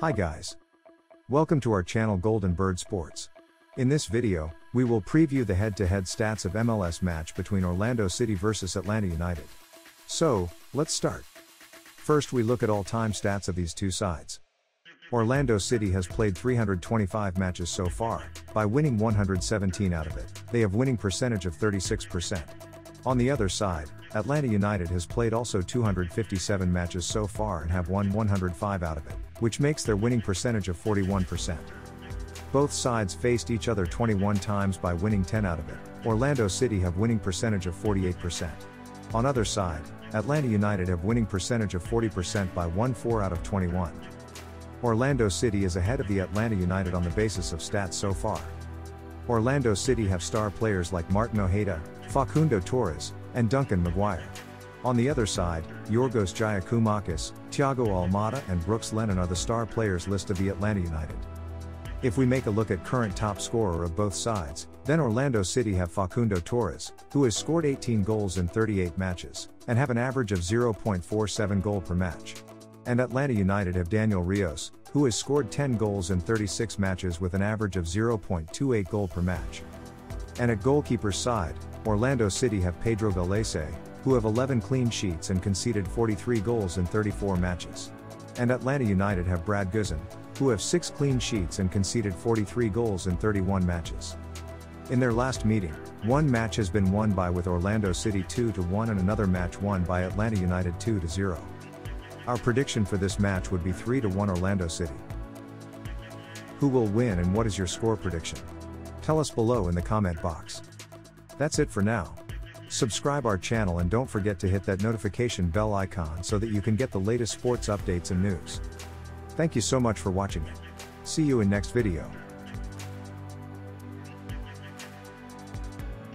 Hi guys. Welcome to our channel Golden Bird Sports. In this video, we will preview the head-to-head stats of MLS match between Orlando City versus Atlanta United. So, let's start. First we look at all-time stats of these two sides. Orlando City has played 325 matches so far, by winning 117 out of it. They have winning percentage of 36%. On the other side, Atlanta United has played also 257 matches so far and have won 105 out of it, which makes their winning percentage of 41%. Both sides faced each other 21 times by winning 10 out of it. Orlando City have winning percentage of 48%. On other side, Atlanta United have winning percentage of 40% by 1 4 out of 21. Orlando City is ahead of the Atlanta United on the basis of stats so far. Orlando City have star players like Martin Ojeda, Facundo Torres, and Duncan McGuire. On the other side, Yorgos Giakoumakis, Thiago Almada and Brooks Lennon are the star players list of the Atlanta United. If we make a look at current top scorer of both sides, then Orlando City have Facundo Torres, who has scored 18 goals in 38 matches, and have an average of 0.47 goal per match. And Atlanta United have Daniel Rios, who has scored 10 goals in 36 matches with an average of 0.28 goal per match. And at goalkeeper's side, Orlando City have Pedro Gallese, who have 11 clean sheets and conceded 43 goals in 34 matches. And Atlanta United have Brad Guzan, who have 6 clean sheets and conceded 43 goals in 31 matches. In their last meeting, one match has been won by with Orlando City 2 1 and another match won by Atlanta United 2 0. Our prediction for this match would be 3 1 Orlando City. Who will win and what is your score prediction? Tell us below in the comment box. That's it for now. Subscribe our channel and don't forget to hit that notification bell icon so that you can get the latest sports updates and news. Thank you so much for watching. See you in next video.